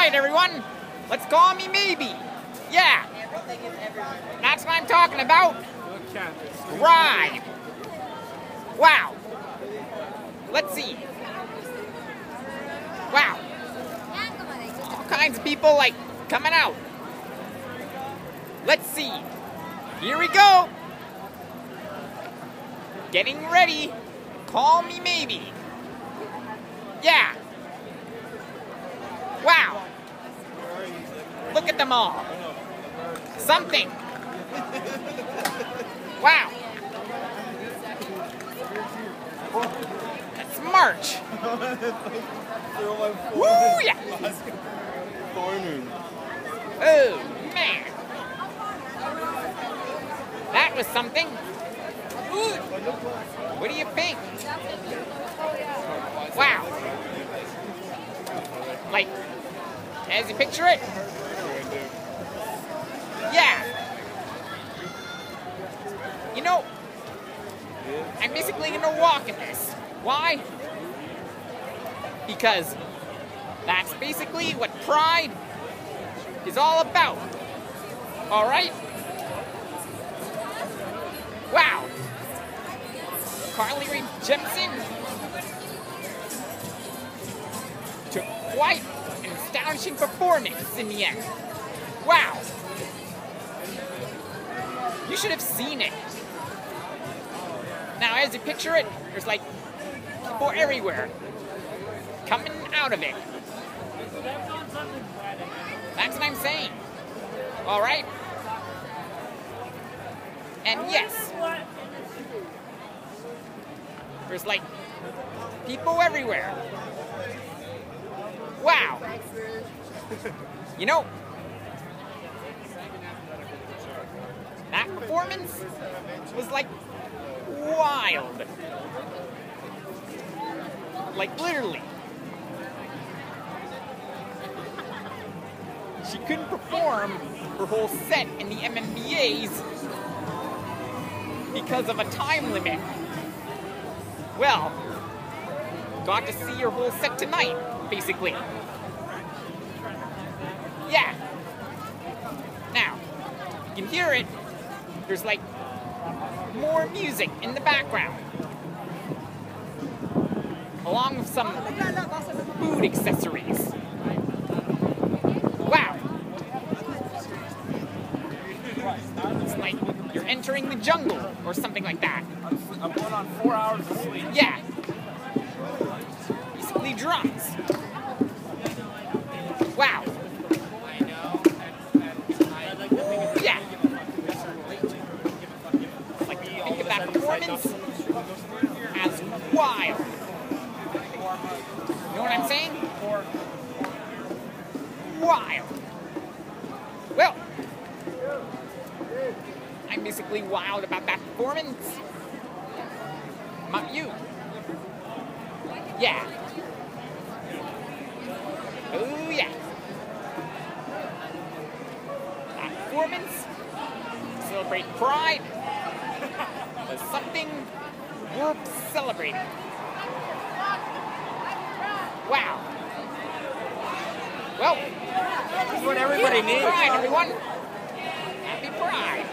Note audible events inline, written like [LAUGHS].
right, everyone. Let's call me maybe. Yeah. That's what I'm talking about. Ride. Wow. Let's see. Wow. All kinds of people like coming out. Let's see. Here we go. Getting ready. Call me maybe. Yeah. Wow. Look at them all. Something. Wow. That's March. Woo, yeah. Oh, man. That was something. What do you think? Wow. Like, as you picture it? Yeah. Know, I'm basically gonna walk in this. Why? Because that's basically what pride is all about. Alright? Wow. Carly Rae Jepsen took quite an astonishing performance in the end. Wow. You should have seen it. Now, as you picture it, there's like people everywhere coming out of it. That's what I'm saying. All right? And yes, there's like people everywhere. Wow. You know, that performance was like wild. Like literally. She couldn't perform her whole set in the MMVAs because of a time limit. Well, got to see her whole set tonight, basically. Yeah. Now, you can hear it. There's like more music in the background. Along with some food accessories. Wow. It's like you're entering the jungle or something like that. I'm going on four hours of sleep. Yeah. Basically drums. What I'm saying? Wild. Well, I'm basically wild about that performance. About you. Yeah. Oh, yeah. That performance, celebrate pride, [LAUGHS] was something worth celebrating. That's what everybody needs. Pride, everyone. Happy Pride.